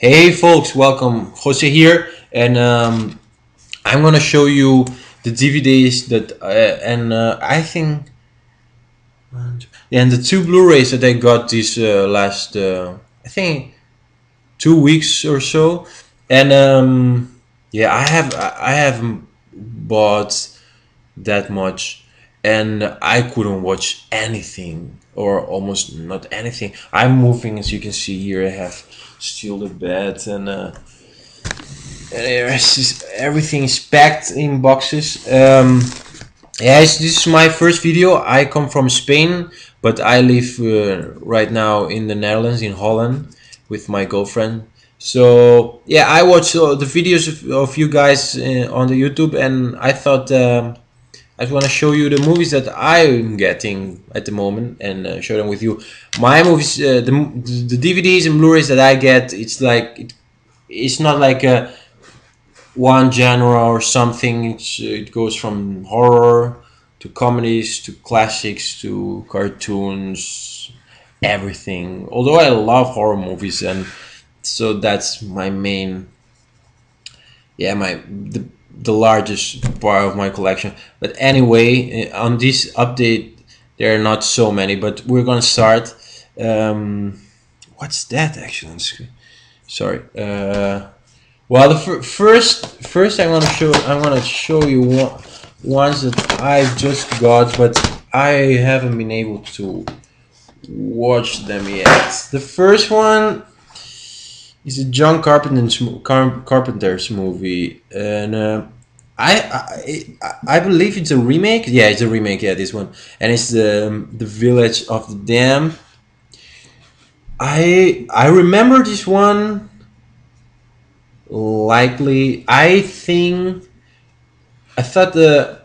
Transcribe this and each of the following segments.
Hey folks, welcome. Jose here, and um, I'm gonna show you the DVDs that, uh, and uh, I think, and the two Blu-rays that I got this uh, last, uh, I think, two weeks or so, and um, yeah, I have I haven't bought that much, and I couldn't watch anything or almost not anything. I'm moving, as you can see here. I have still the bed and. Uh, is packed in boxes. Um, yes, this is my first video. I come from Spain, but I live uh, right now in the Netherlands, in Holland, with my girlfriend. So yeah, I watched uh, the videos of, of you guys uh, on the YouTube, and I thought um, I just want to show you the movies that I'm getting at the moment and uh, share them with you. My movies, uh, the the DVDs and Blu-rays that I get, it's like it, it's not like a one genre or something. It's, it goes from horror to comedies to classics to cartoons, everything. Although I love horror movies, and so that's my main, yeah, my the, the largest part of my collection. But anyway, uh, on this update, there are not so many, but we're gonna start. Um, what's that actually on screen? Sorry. Uh, well, the fir- first, first I want to show, I want to show you one, ones that I just got, but I haven't been able to watch them yet. The first one is a John Carpenter's, Car- Carpenter's movie, and uh, I, I I believe it's a remake. Yeah, it's a remake. Yeah, this one, and it's the the Village of the Damned. I I remember this one likely I think I thought the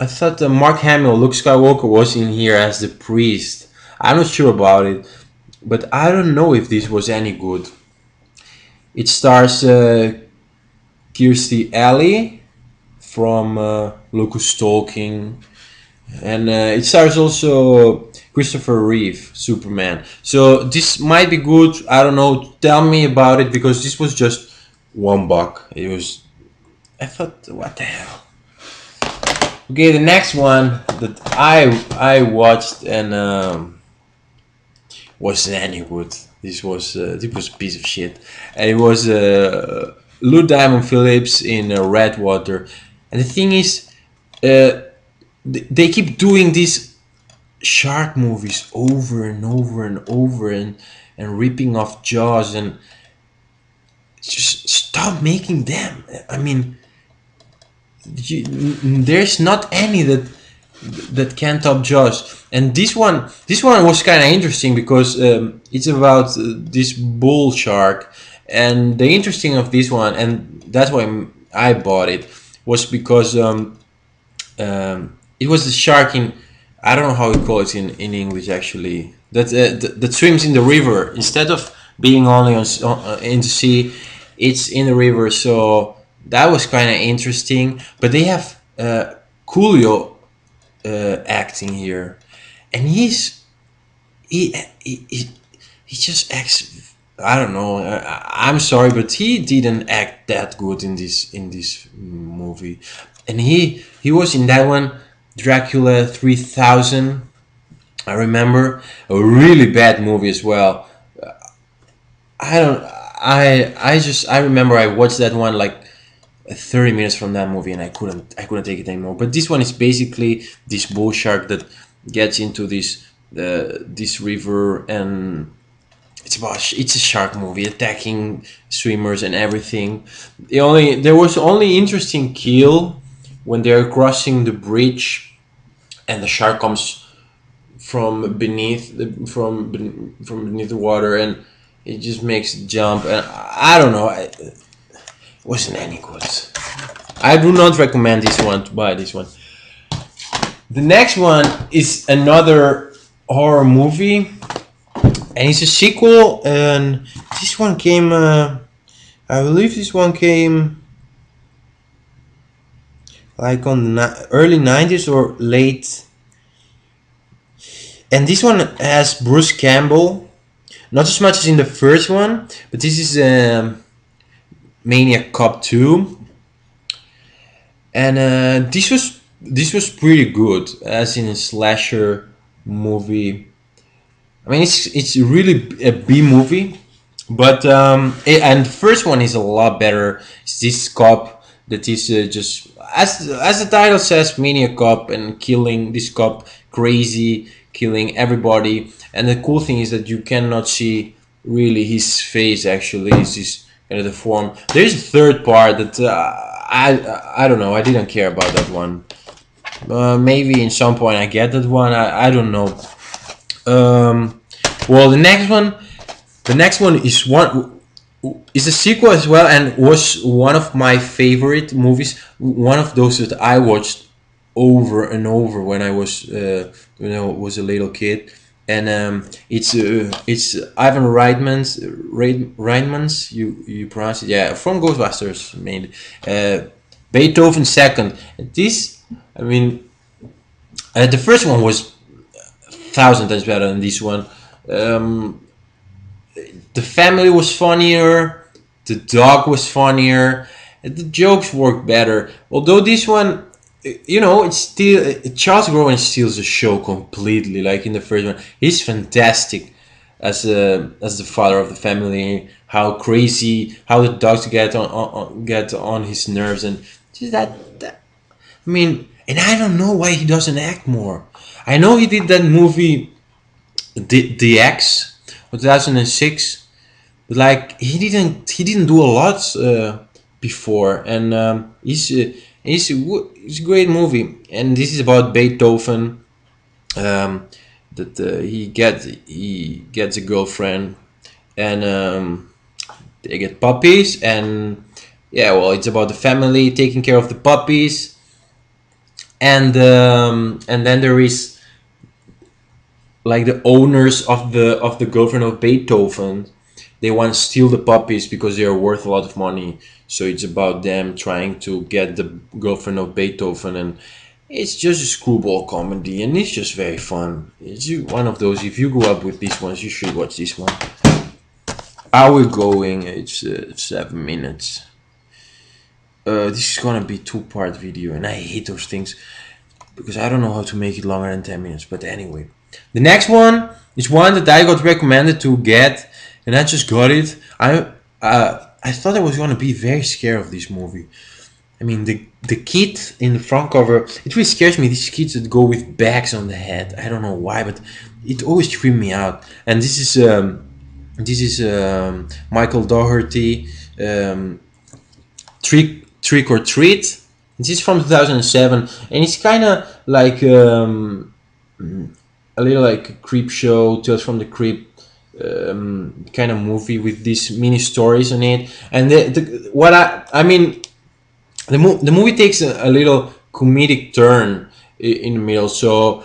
I thought the Mark Hamill, Luke Skywalker was in here as the priest. I'm not sure about it, but I don't know if this was any good. It stars uh, Kirstie Alley from uh, Look Who's Talking, and uh, it stars also Christopher Reeve, Superman. So this might be good. I don't know. Tell me about it because this was just one buck. It was. I thought, what the hell? Okay, the next one that I I watched and um, wasn't any good. This was uh, this was a piece of shit, and it was uh, Lou Diamond Phillips in uh, Red Water. And the thing is, uh, th- they keep doing these shark movies over and over and over and and ripping off Jaws and just stop making them. I mean, you, there's not any that that can top Jaws. And this one, this one was kind of interesting because um, it's about uh, this bull shark. And the interesting of this one, and that's why I bought it, was because um, um, it was the shark in I don't know how we call it in, in English actually that uh, that, that swims in the river instead of being only on, on uh, in the sea it's in the river so that was kind of interesting but they have uh, Coolio uh, acting here. And he's he, he, he, he just acts I don't know I, I'm sorry but he didn't act that good in this in this movie. And he he was in that one Dracula 3000 I remember a really bad movie as well. I don't I I just I remember I watched that one like 30 minutes from that movie and I couldn't I couldn't take it anymore. But this one is basically this bull shark that gets into this uh, this river and it's about it's a shark movie attacking swimmers and everything. The only there was only interesting kill when they're crossing the bridge and the shark comes from beneath the from from beneath the water and it just makes jump and I don't know I, wasn't any good I do not recommend this one to buy this one. The next one is another horror movie and it's a sequel and this one came uh, I believe this one came like on the early 90s or late and this one has Bruce Campbell not as much as in the first one, but this is um, Maniac Cop two, and uh, this was this was pretty good as in a slasher movie. I mean, it's it's really a B movie, but um, it, and the first one is a lot better. It's this cop that is uh, just as as the title says, maniac cop and killing this cop crazy, killing everybody. And the cool thing is that you cannot see really his face. Actually, it's just of the form. There's a third part that uh, I I don't know. I didn't care about that one. Uh, maybe in some point I get that one. I, I don't know. Um, well, the next one, the next one is one is a sequel as well, and was one of my favorite movies. One of those that I watched over and over when I was uh, when I was a little kid. And um, it's uh, it's Ivan Reitman's Reitman's you you pronounce it yeah from Ghostbusters made uh, Beethoven second. This I mean uh, the first one was thousand times better than this one. Um, the family was funnier, the dog was funnier, the jokes worked better. Although this one, you know, it's still Charles Grodin steals the show completely. Like in the first one, he's fantastic as a as the father of the family. How crazy, how the dogs get on, on get on his nerves, and just that, that. I mean, and I don't know why he doesn't act more. I know he did that movie, the the Ex, 2006, but like he didn't he didn't do a lot uh, before, and um, he's uh, he's it's a great movie, and this is about Beethoven. Um, that uh, he gets he gets a girlfriend, and um, they get puppies, and yeah, well, it's about the family taking care of the puppies, and um, and then there is like the owners of the of the girlfriend of Beethoven, they want to steal the puppies because they are worth a lot of money. So it's about them trying to get the girlfriend of Beethoven, and it's just a screwball comedy, and it's just very fun. It's one of those. If you grew up with these ones, you should watch this one. We going? It's uh, seven minutes. Uh, this is gonna be two part video, and I hate those things because I don't know how to make it longer than ten minutes. But anyway. The next one is one that I got recommended to get, and I just got it. I uh, I thought I was gonna be very scared of this movie. I mean, the the kid in the front cover, it really scares me. These kids that go with bags on the head. I don't know why, but it always creeped me out. And this is um, this is um, Michael Dougherty, um, Trick Trick or Treat. This is from 2007, and it's kind of like um, a little like Creepshow, Tales from the Crypt um, kind of movie with these mini stories on it. And the, the what I I mean, the mo- the movie takes a, a little comedic turn in the middle. So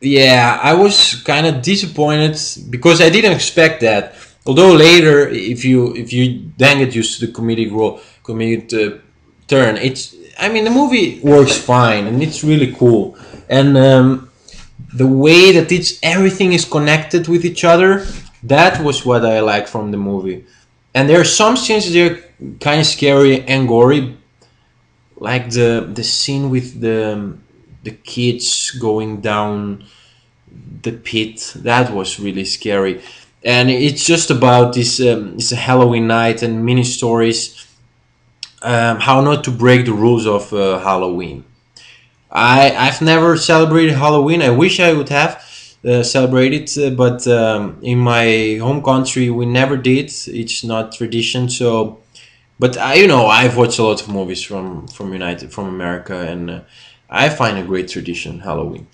yeah, I was kind of disappointed because I didn't expect that. Although later, if you if you then get used to the comedic role, comedic uh, turn, it's I mean the movie works fine and it's really cool. And um, the way that it's everything is connected with each other that was what i like from the movie. And there are some scenes that are kind of scary and gory like the the scene with the the kids going down the pit. That was really scary. And it's just about this um, it's a halloween night and mini stories um, how not to break the rules of uh, halloween I I've never celebrated Halloween. I wish I would have uh, celebrated, uh, but um, in my home country we never did. It's not tradition. So, but I, you know, I've watched a lot of movies from from United from America, and uh, I find a great tradition Halloween.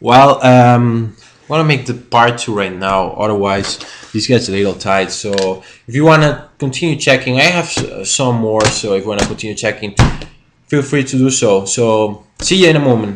Well, um, I want to make the part two right now. Otherwise, this gets a little tight. So, if you want to continue checking, I have some more. So, if you want to continue checking feel free to do so. So see you in a moment.